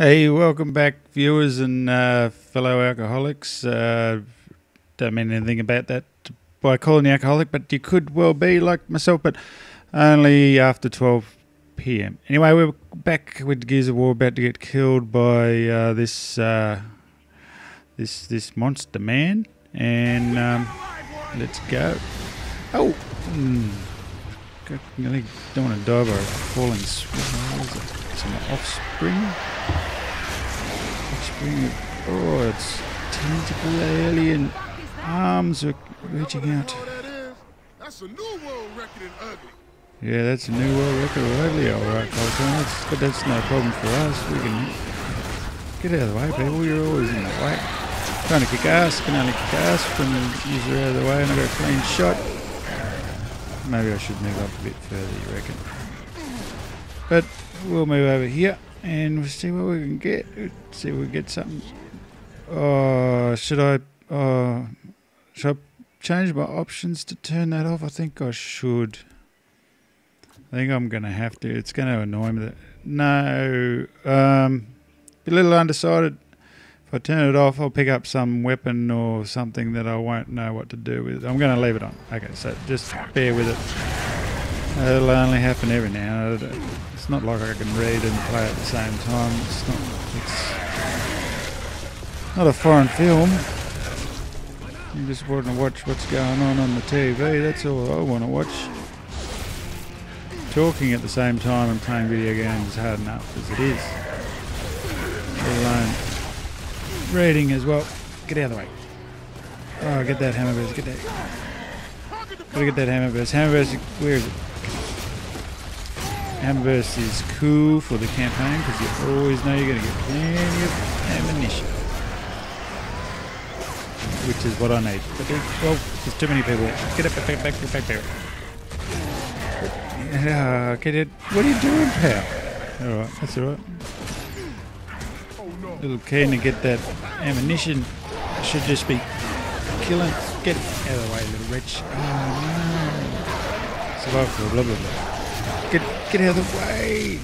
Hey, welcome back, viewers and uh, fellow alcoholics. Uh, don't mean anything about that by calling you alcoholic, but you could well be like myself, but only after 12 p.m. Anyway, we're back with Gears of War, about to get killed by uh, this uh, this this monster man, and um, let's go. Oh, mm. I don't want to die by falling. Some offspring. Offspring. Oh, it's tentacle alien arms are reaching out. That's a new world record in ugly. Yeah, that's a new world record of ugly, alright, Colton. That's, but that's no problem for us. We can get out of the way, people. You're always in the way. Trying to kick ass, can only kick ass from the user out of the way and I got a clean shot. Maybe I should move up a bit further, you reckon? But we'll move over here and we'll see what we can get. See if we get something. Oh, should I? Oh, should I change my options to turn that off? I think I should. I think I'm going to have to. It's going to annoy me. That, no. Um, a little undecided. If I turn it off, I'll pick up some weapon or something that I won't know what to do with. I'm going to leave it on. Okay, so just bear with it. It'll only happen every now and then. It's not like I can read and play at the same time. It's not. It's not a foreign film. You just want to watch what's going on on the TV. That's all I want to watch. Talking at the same time and playing video games is hard enough as it is. Let alone reading as well. Get out of the way. Oh, get that hammer burst. Get that. Gotta get that hammer burst. Hammer burst. Where is it? Hammer burst is cool for the campaign because you always know you're gonna get plenty of ammunition, which is what I need. But there's, well, there's too many people. Get it back, back, back, back there. Uh, get it. What are you doing, pal? All right, that's all right. Little keen to get that ammunition. I should just be killing. Get out of the way, little wretch. Ah, oh no. Survive for blah blah blah. Get get out of the way.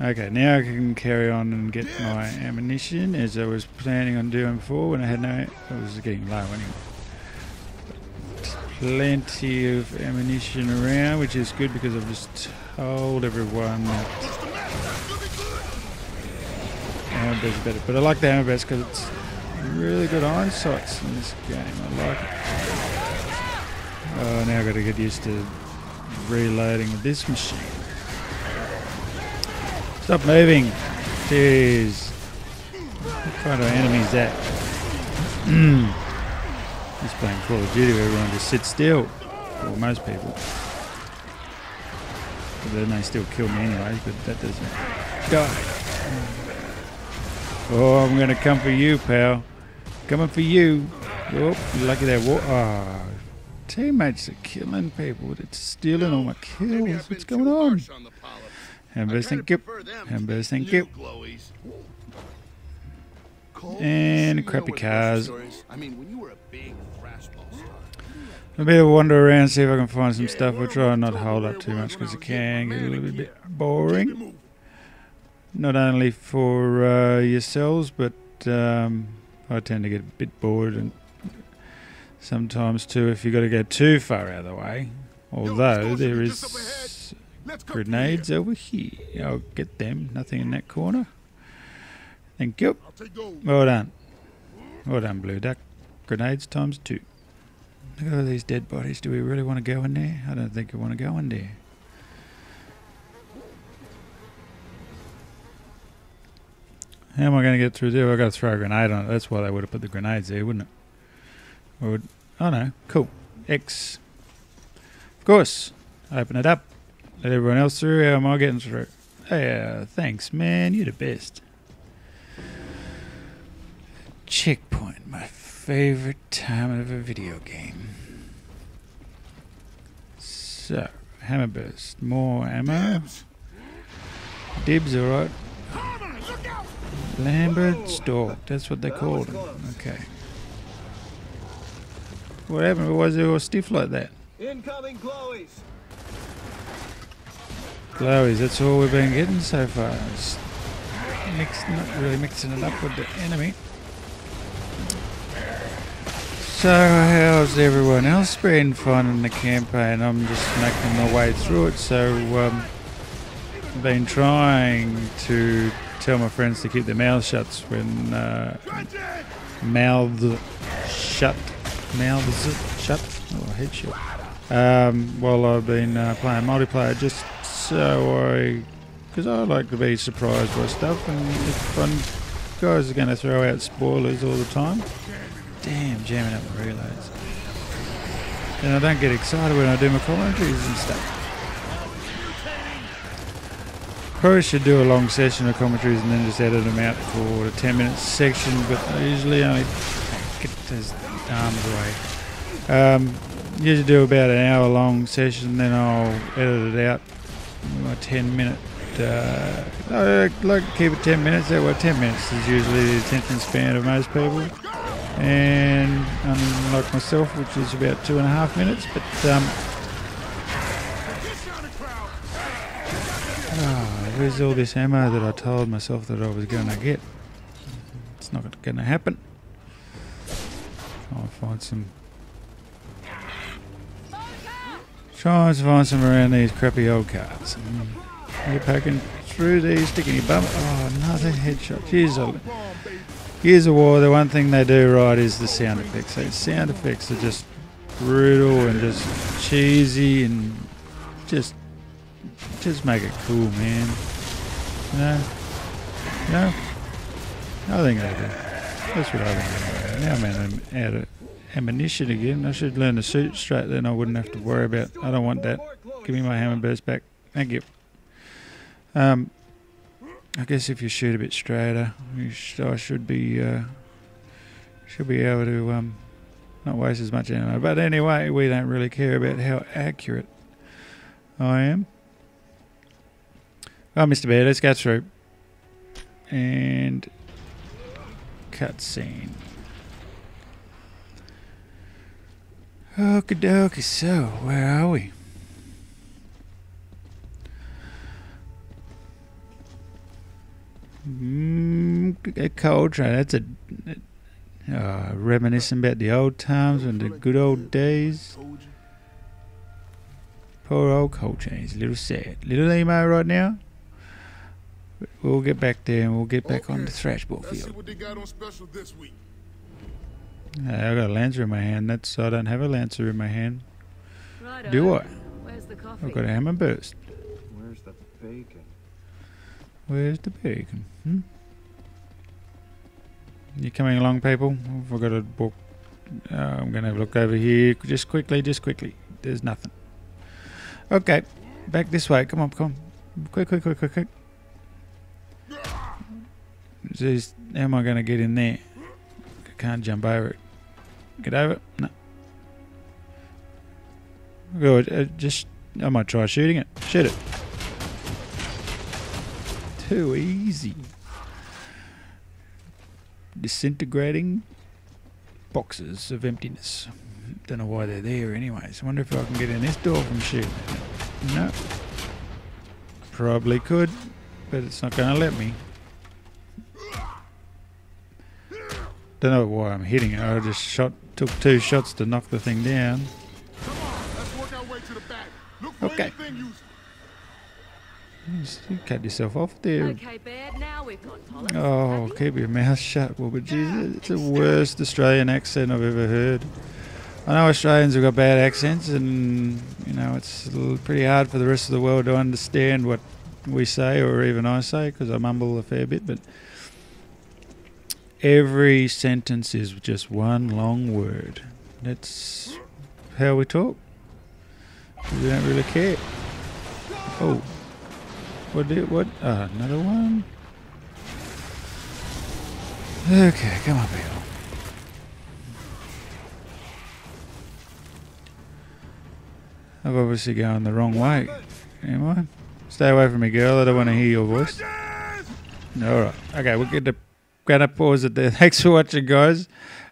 Okay, now I can carry on and get my ammunition as I was planning on doing before when I had no. I was getting low anyway. Plenty of ammunition around, which is good because I've just told everyone that better. But I like the hammer because it's really good iron sights in this game. I like it. Oh, now I've got to get used to reloading this machine. Stop moving. Jeez. What kind of enemy is that? Just playing Call of Duty where everyone just sits still. Well, most people. But then they still kill me anyway, but that doesn't... Die. Oh, I'm going to come for you, pal. Coming for you. Oh, lucky that war. Oh, ah. teammates are killing people. It's stealing all my kills. What's going on? Hambers, thank you. Hambers, thank you. And crappy cars. I mean, when you were a big thrashball star. A bit of wander around, see if I can find some stuff. I'll try and not hold up too much because it can get a little bit boring. Not only for uh, yourselves, but um, I tend to get a bit bored and sometimes too if you've got to go too far out of the way. Although there is grenades over here. I'll get them. Nothing in that corner. Thank you. I'll take those. Well done. Well done, Blue Duck. Grenades times two. Look at all these dead bodies. Do we really want to go in there? I don't think we want to go in there. How am I going to get through there? I've got to throw a grenade on it. That's why they would have put the grenades there, wouldn't it? Or would, oh no, cool. X. Of course. Open it up. Let everyone else through. How am I getting through? Hey, uh, thanks, man. You're the best. Checkpoint, my favorite time of a video game. So, hammer burst, more ammo. Dibs, alright. Lambent stalk, that's what they called him. Okay. What happened? Why was it all stiff like that? Incoming Chloe's. glowies. That's all we've been getting so far. Mix, not really mixing it up with the enemy. So how's everyone else been finding the campaign? I'm just making my way through it. So um, I've been trying to tell my friends to keep their mouths shut when uh, mouths shut, mouths shut. Oh, headshot. Um, while I've been uh, playing multiplayer, just so I, because I like to be surprised by stuff, and if I'm, guys are going to throw out spoilers all the time, damn, jamming up the relays. And I don't get excited when I do my commentaries and stuff. Probably should do a long session of commentaries and then just edit them out for a 10 minute section, but I usually only get those arms away. Um, usually do about an hour long session, then I'll edit it out. My 10 minute. Uh, I like to keep it 10 minutes. That way, 10 minutes is usually the attention span of most people and unlike myself, which is about two and a half minutes. But um, where's all this ammo that I told myself that I was going to get? It's not going to happen. I'll find some. Try to find some around these crappy old cars. Mm. You're poking through these, sticking your bum. Oh, another headshot. Jeez, Gears of War, the one thing they do right is the sound effects. So sound effects are just brutal and just cheesy and just just make it cool, man. You know? I think I do. That's what I think. Now man, I'm out of ammunition again. I should learn to shoot straight, then I wouldn't have to worry about. I don't want that. Give me my hammer burst back. Thank you. Um, I guess if you shoot a bit straighter, sh I should be uh, should be able to um, not waste as much ammo. But anyway, we don't really care about how accurate I am. Oh, Mr. Baird, let's go through. And cutscene. Okie dokie, so where are we? Mm, a. That's a uh, reminiscing about the old times and the good old days. Poor old Cole Train. He's a little sad. Little emo right now. We'll get back there and we'll get back okay. on the thrashball field. what they got on special this week. Uh, I got a lancer in my hand. That's I don't have a lancer in my hand. Righto. Do I? Where's the coffee? I've got a hammer burst. Where's the bacon? Where's the bacon? Hmm? You coming along, people? I've got a book. Uh, I'm going to have a look over here. Just quickly, just quickly. There's nothing. Okay. Back this way. Come on, come on. Quick, quick, quick, quick, quick. Jeez, how am I going to get in there? I can't jump over it. Get over it? No. Good. Uh, just, I might try shooting it. Shoot it too easy. Disintegrating boxes of emptiness. Don't know why they're there anyways. I wonder if I can get in this door from shooting No. Probably could, but it's not going to let me. Don't know why I'm hitting it. I just shot, took two shots to knock the thing down. okay. You cut yourself off there. Okay, oh, keep your mouth shut, Well, but Jesus, it's the worst Australian accent I've ever heard. I know Australians have got bad accents, and you know it's pretty hard for the rest of the world to understand what we say, or even I say, because I mumble a fair bit. But every sentence is just one long word. That's how we talk. We don't really care. Oh. What did what? Uh, another one? Okay, come on, Bill. I've obviously gone the wrong way. Am I? Stay away from me, girl. I don't want to hear your voice. Alright. Okay, we're going to, gonna pause it there. Thanks for watching, guys.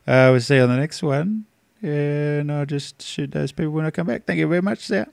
Uh, we'll see you on the next one. And I'll just shoot those people when I come back. Thank you very much, sir.